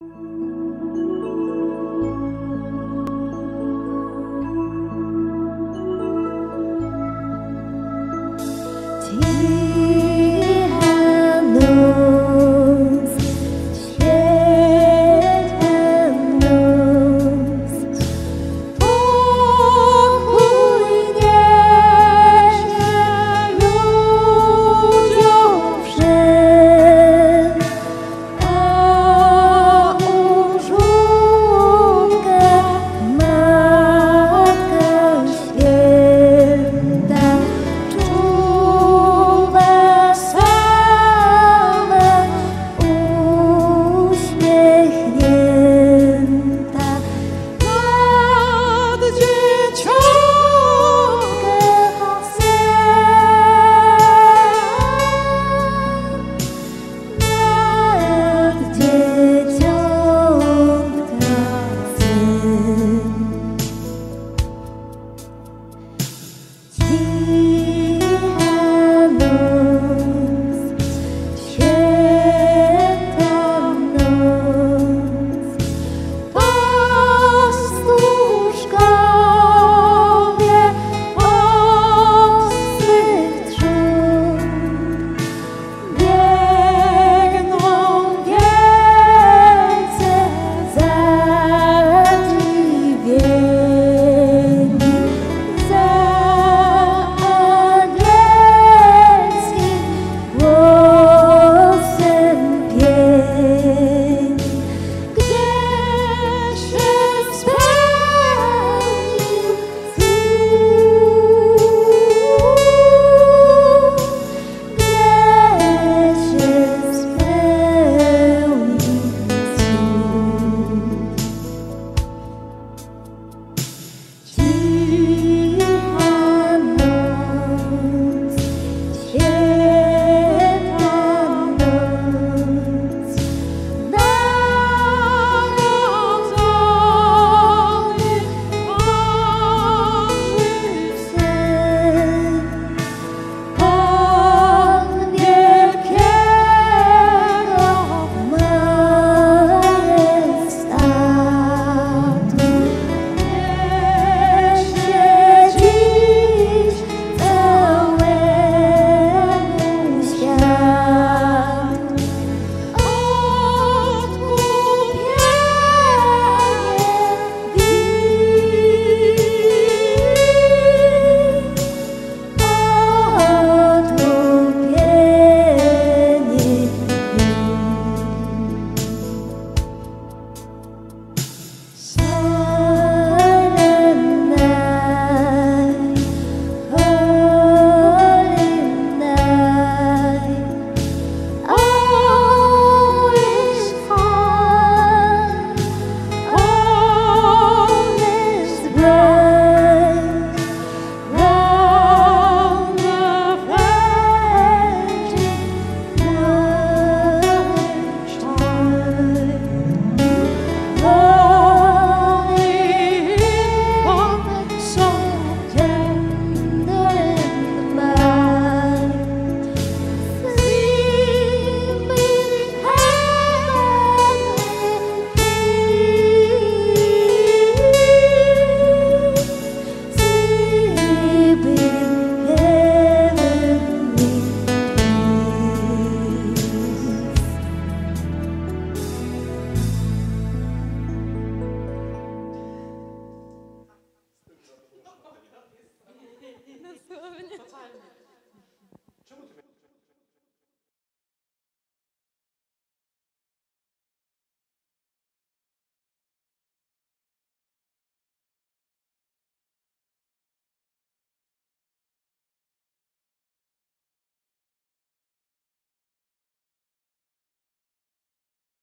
you